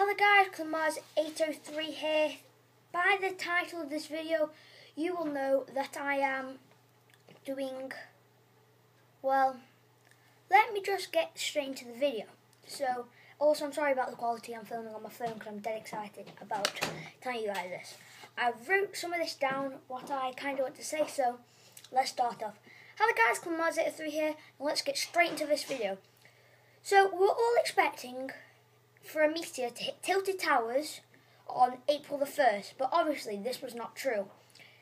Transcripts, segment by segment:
Hello guys, Clamaz803 here. By the title of this video, you will know that I am doing, well, let me just get straight into the video. So, also I'm sorry about the quality I'm filming on my phone because I'm dead excited about telling you guys this. I wrote some of this down, what I kind of want to say, so let's start off. Hello guys, Clamaz803 here, and let's get straight into this video. So, we're all expecting for a meteor to hit Tilted Towers on April the 1st, but obviously this was not true.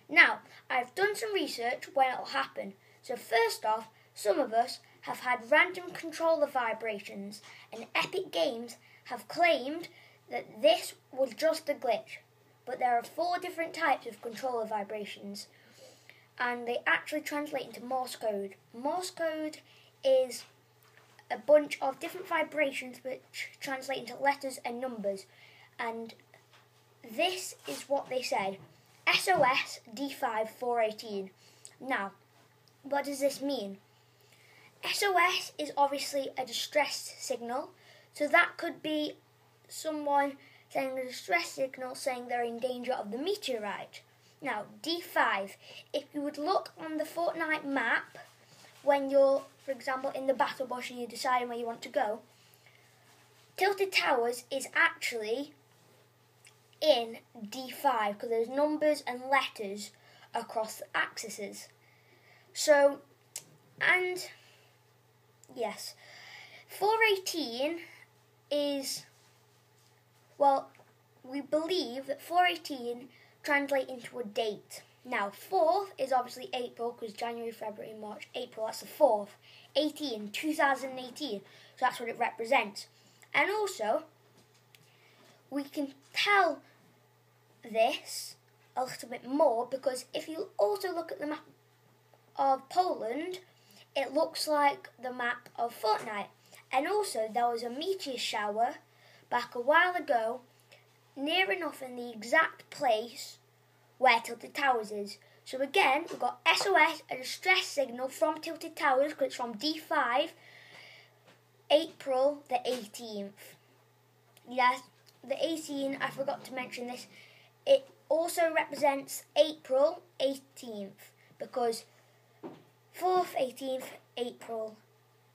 Now, I've done some research when it'll happen. So first off, some of us have had random controller vibrations, and Epic Games have claimed that this was just a glitch. But there are four different types of controller vibrations, and they actually translate into Morse code. Morse code is a bunch of different vibrations which translate into letters and numbers. And this is what they said SOS D5 418. Now, what does this mean? SOS is obviously a distress signal, so that could be someone sending a distress signal saying they're in danger of the meteorite. Now, D5, if you would look on the Fortnite map, when you're, for example, in the battle bus and you're deciding where you want to go, Tilted Towers is actually in D5 because there's numbers and letters across the axes. So, and yes, 418 is, well, we believe that 418 translate into a date. Now, 4th is obviously April because January, February, March, April, that's the 4th. 18, 2018, so that's what it represents. And also, we can tell this a little bit more because if you also look at the map of Poland, it looks like the map of Fortnite. And also, there was a meteor shower back a while ago, near enough in the exact place where Tilted Towers is. So again, we've got SOS, a distress signal from Tilted Towers, because it's from D5, April the 18th. Yes, the 18, I forgot to mention this, it also represents April 18th, because 4th, 18th, April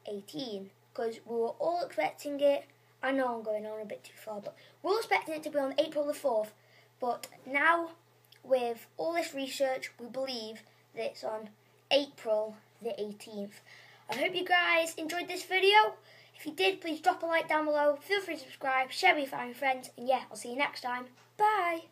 18, because we were all expecting it, I know I'm going on a bit too far, but we we're expecting it to be on April the 4th, but now with all this research, we believe that it's on April the 18th. I hope you guys enjoyed this video. If you did, please drop a like down below. Feel free to subscribe, share with your family and friends, and yeah, I'll see you next time. Bye!